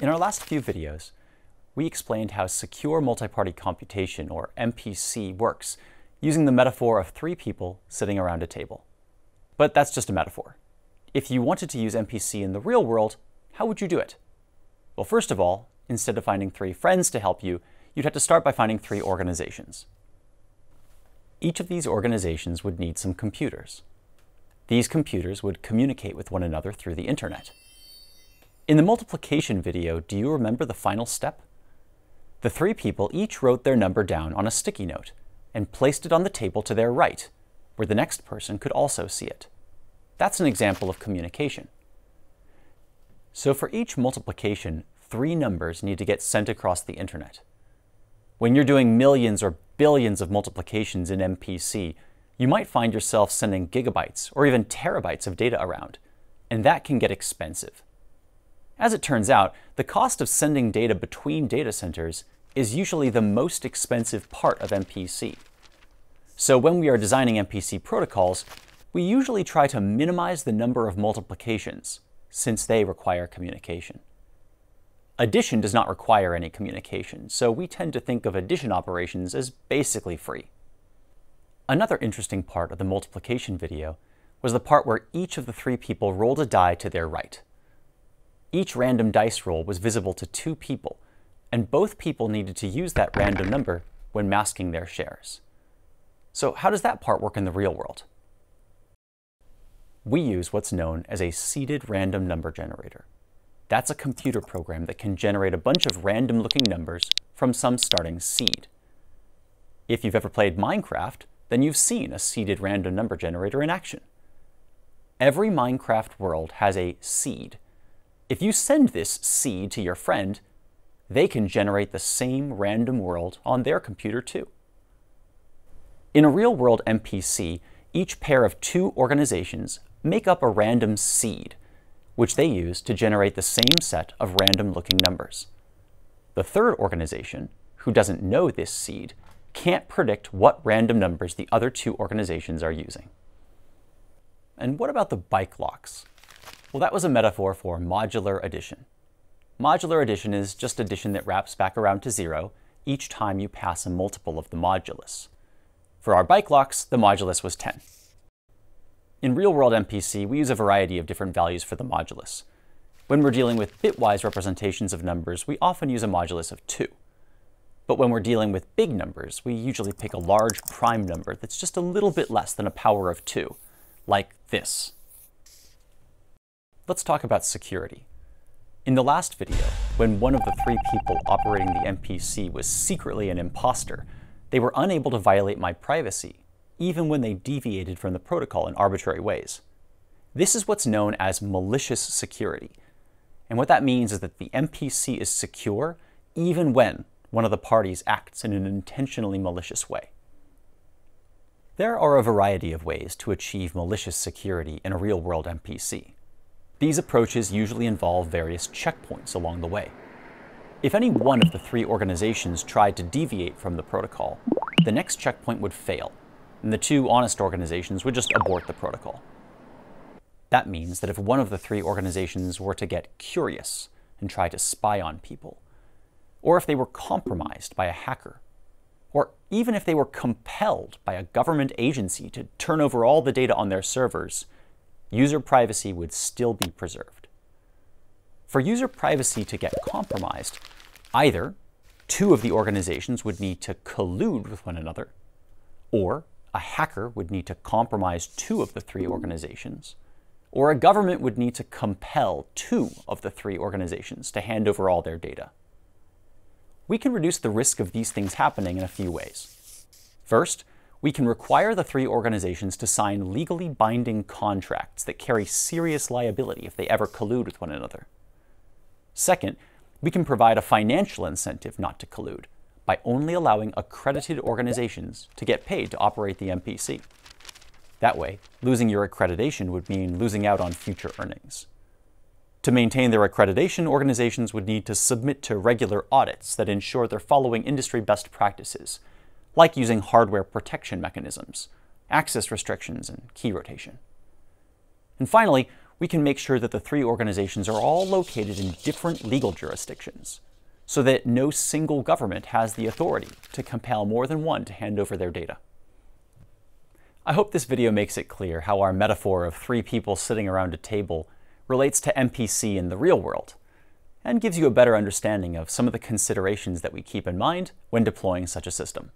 In our last few videos, we explained how secure multi-party computation, or MPC, works using the metaphor of three people sitting around a table. But that's just a metaphor. If you wanted to use MPC in the real world, how would you do it? Well, first of all, instead of finding three friends to help you, you'd have to start by finding three organizations. Each of these organizations would need some computers. These computers would communicate with one another through the internet. In the multiplication video, do you remember the final step? The three people each wrote their number down on a sticky note and placed it on the table to their right, where the next person could also see it. That's an example of communication. So for each multiplication, three numbers need to get sent across the internet. When you're doing millions or billions of multiplications in MPC, you might find yourself sending gigabytes or even terabytes of data around, and that can get expensive. As it turns out, the cost of sending data between data centers is usually the most expensive part of MPC. So when we are designing MPC protocols, we usually try to minimize the number of multiplications, since they require communication. Addition does not require any communication, so we tend to think of addition operations as basically free. Another interesting part of the multiplication video was the part where each of the three people rolled a die to their right. Each random dice roll was visible to two people, and both people needed to use that random number when masking their shares. So how does that part work in the real world? We use what's known as a seeded random number generator. That's a computer program that can generate a bunch of random looking numbers from some starting seed. If you've ever played Minecraft, then you've seen a seeded random number generator in action. Every Minecraft world has a seed, if you send this seed to your friend, they can generate the same random world on their computer too. In a real-world MPC, each pair of two organizations make up a random seed, which they use to generate the same set of random-looking numbers. The third organization, who doesn't know this seed, can't predict what random numbers the other two organizations are using. And what about the bike locks? Well, that was a metaphor for modular addition. Modular addition is just addition that wraps back around to zero each time you pass a multiple of the modulus. For our bike locks, the modulus was 10. In real-world MPC, we use a variety of different values for the modulus. When we're dealing with bitwise representations of numbers, we often use a modulus of 2. But when we're dealing with big numbers, we usually pick a large prime number that's just a little bit less than a power of 2, like this. Let's talk about security. In the last video, when one of the three people operating the MPC was secretly an imposter, they were unable to violate my privacy, even when they deviated from the protocol in arbitrary ways. This is what's known as malicious security. And what that means is that the MPC is secure even when one of the parties acts in an intentionally malicious way. There are a variety of ways to achieve malicious security in a real-world MPC. These approaches usually involve various checkpoints along the way. If any one of the three organizations tried to deviate from the protocol, the next checkpoint would fail, and the two honest organizations would just abort the protocol. That means that if one of the three organizations were to get curious and try to spy on people, or if they were compromised by a hacker, or even if they were compelled by a government agency to turn over all the data on their servers, user privacy would still be preserved. For user privacy to get compromised, either two of the organizations would need to collude with one another, or a hacker would need to compromise two of the three organizations, or a government would need to compel two of the three organizations to hand over all their data. We can reduce the risk of these things happening in a few ways. First, we can require the three organizations to sign legally binding contracts that carry serious liability if they ever collude with one another. Second, we can provide a financial incentive not to collude by only allowing accredited organizations to get paid to operate the MPC. That way, losing your accreditation would mean losing out on future earnings. To maintain their accreditation, organizations would need to submit to regular audits that ensure they're following industry best practices like using hardware protection mechanisms, access restrictions, and key rotation. And finally, we can make sure that the three organizations are all located in different legal jurisdictions, so that no single government has the authority to compel more than one to hand over their data. I hope this video makes it clear how our metaphor of three people sitting around a table relates to MPC in the real world, and gives you a better understanding of some of the considerations that we keep in mind when deploying such a system.